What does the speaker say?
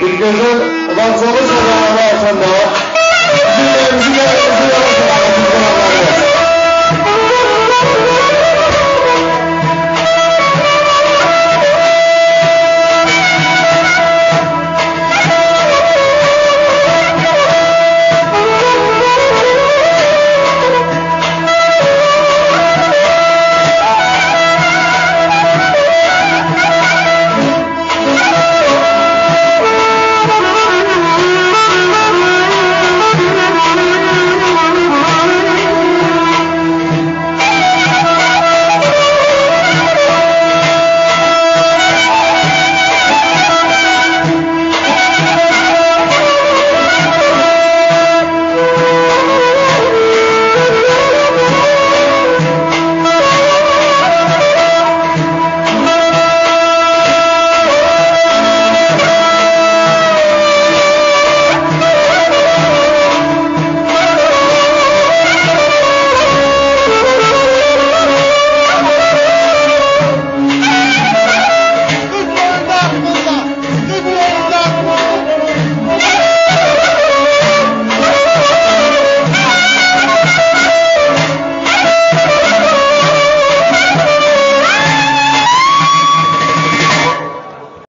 Ilk önce Van